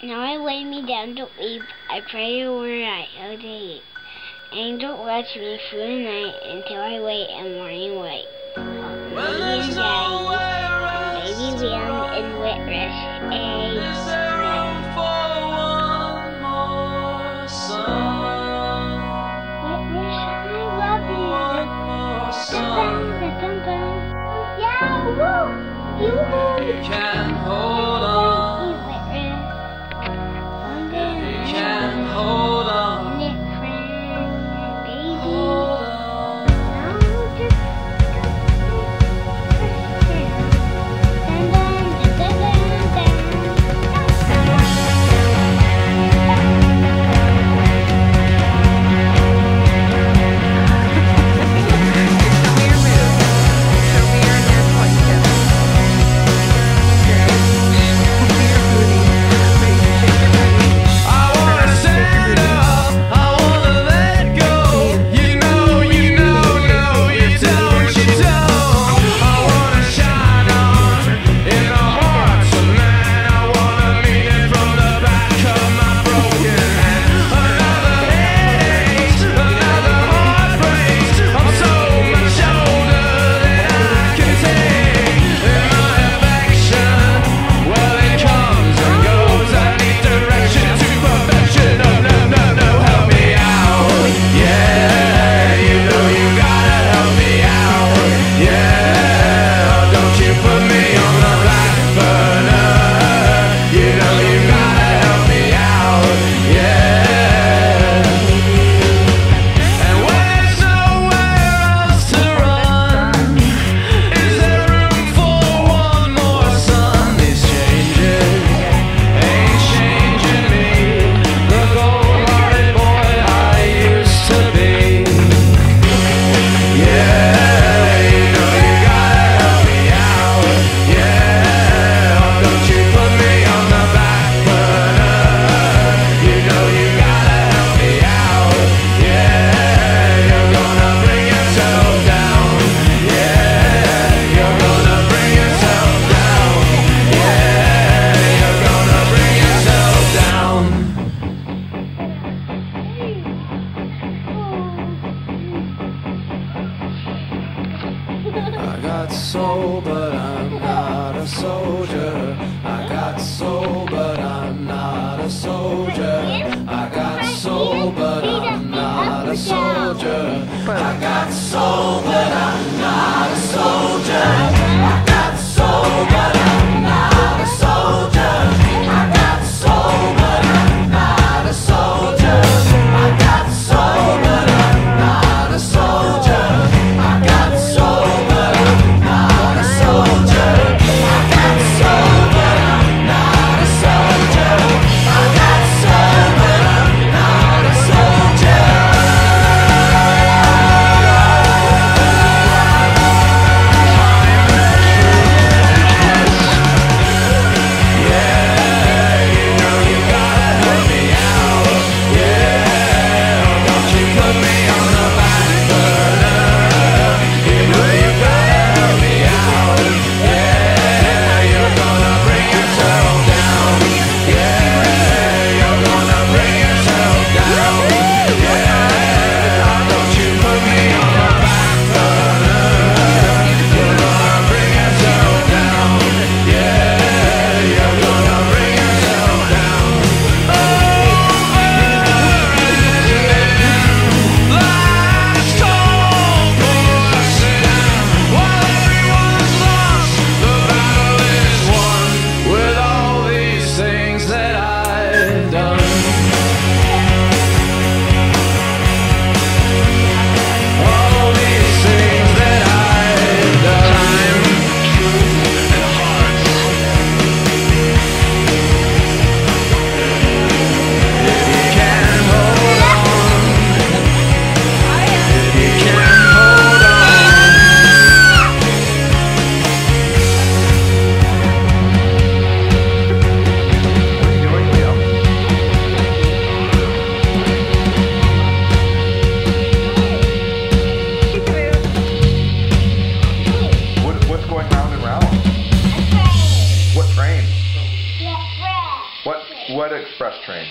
Now I lay me down to sleep. I pray the word I owe to eat. Angel watch me through the night until I wake and morning wake. soul, but I'm not a soldier. I got soul, but I'm not a soldier. I got soul, but I'm not a soldier. I got soul, but I'm not a soldier. Express train?